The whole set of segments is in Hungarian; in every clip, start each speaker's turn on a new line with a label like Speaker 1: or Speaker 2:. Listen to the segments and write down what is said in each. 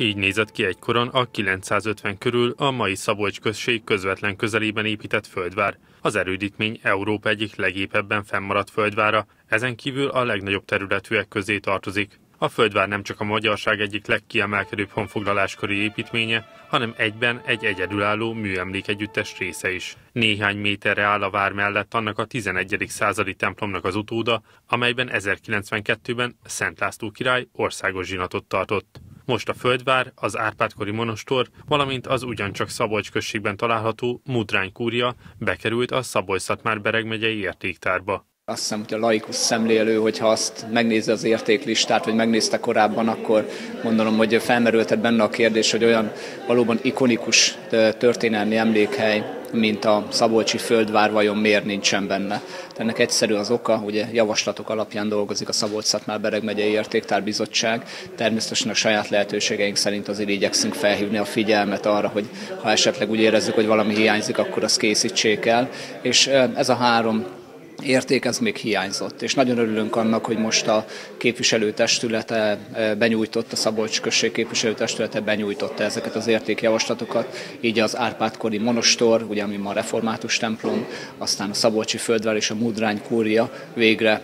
Speaker 1: Így nézett ki egykoron a 950 körül a mai Szabolcs község közvetlen közelében épített földvár. Az erődítmény Európa egyik legépebben fennmaradt földvára, ezen kívül a legnagyobb területűek közé tartozik. A földvár nem csak a magyarság egyik legkiemelkedőbb honfoglaláskori építménye, hanem egyben egy egyedülálló műemlékegyüttes része is. Néhány méterre áll a vár mellett annak a 11. századi templomnak az utóda, amelyben 1092-ben Szent László király országos zsinatot tartott. Most a Földvár, az Árpádkori monostor, valamint az ugyancsak Szabolcs községben található Mudrány kúria bekerült a Szabolcs-Szatmár Bereg megyei értéktárba.
Speaker 2: Azt hiszem, hogy a laikus szemlélő, hogyha azt megnézi az értéklistát, vagy megnézte korábban, akkor gondolom, hogy felmerültet benne a kérdés, hogy olyan valóban ikonikus történelmi emlékhely, mint a Szabolcsi földvár, vajon miért nincsen benne. Ennek egyszerű az oka, ugye javaslatok alapján dolgozik a szabolcs Bereg megyei értéktárbizottság. Természetesen a saját lehetőségeink szerint azért igyekszünk felhívni a figyelmet arra, hogy ha esetleg úgy érezzük, hogy valami hiányzik, akkor azt készítsék el. És ez a három érték ez még hiányzott. És nagyon örülünk annak, hogy most a képviselőtestülete eh, benyújtotta, Szabolcs község képviselőtestülete benyújtotta ezeket az értékjavaslatokat, így az Árpádkori monostor, ugye ami ma református templom, aztán a Szabolcsi földvár és a Mudrány kúria végre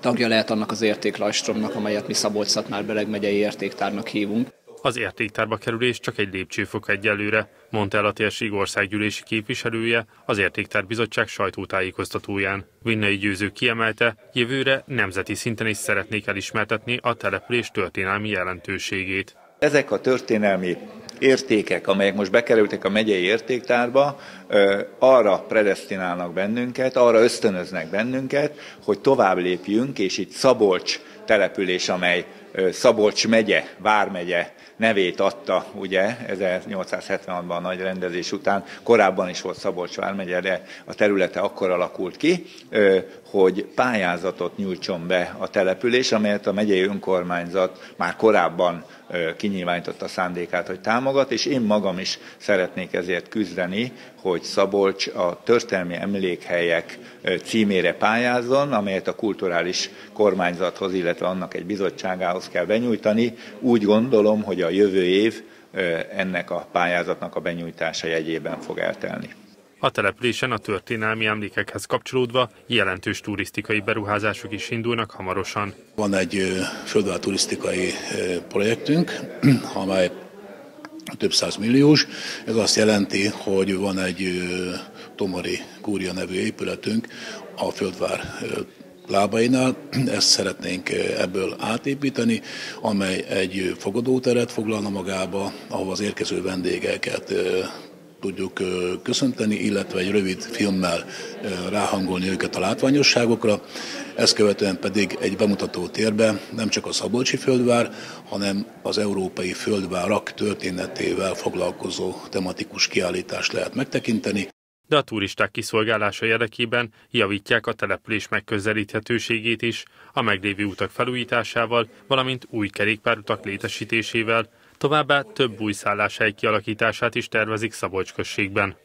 Speaker 2: tagja lehet annak az értéklajstromnak, amelyet mi Szabolcs-Szatmár Beleg megyei értéktárnak hívunk.
Speaker 1: Az értéktárba kerülés csak egy lépcsőfok egyelőre, mondta el a térség országgyűlési képviselője az Értéktár Bizottság sajtótájékoztatóján. Vinnai Győző kiemelte, jövőre nemzeti szinten is szeretnék elismertetni a település történelmi jelentőségét.
Speaker 3: Ezek a történelmi értékek, amelyek most bekerültek a megyei értéktárba, arra predestinálnak bennünket, arra ösztönöznek bennünket, hogy tovább lépjünk, és itt Szabolcs település, amely Szabolcs megye, Vármegye nevét adta, ugye, 1876-ban a nagy rendezés után, korábban is volt Szabolcs Vármegye, de a területe akkor alakult ki, hogy pályázatot nyújtson be a település, amelyet a megyei önkormányzat már korábban kinyilvánította szándékát, hogy támogat, és én magam is szeretnék ezért küzdeni, hogy Szabolcs a történelmi emlékhelyek címére pályázzon, amelyet a kulturális kormányzathoz, illetve annak egy bizottságához kell benyújtani. Úgy gondolom, hogy a jövő év ennek a pályázatnak a benyújtása jegyében fog eltelni.
Speaker 1: A településen a történelmi emlékekhez kapcsolódva jelentős turisztikai beruházások is indulnak hamarosan.
Speaker 4: Van egy földvár turisztikai projektünk, amely több száz milliós. Ez azt jelenti, hogy van egy Tomori Kúria nevű épületünk a Földvár lábainál. Ezt szeretnénk ebből átépíteni, amely egy fogadóteret foglalna magába, ahol az érkező vendégeket tudjuk köszönteni, illetve egy rövid filmmel ráhangolni őket a látványosságokra. Ezt követően pedig egy bemutató térbe nem csak a Szabolcsi földvár, hanem az európai földvárak történetével foglalkozó tematikus kiállítást lehet megtekinteni.
Speaker 1: De a turisták kiszolgálása érdekében javítják a település megközelíthetőségét is, a meglévő utak felújításával, valamint új kerékpárutak létesítésével, Továbbá több új szálláshely kialakítását is tervezik Szabolcs községben.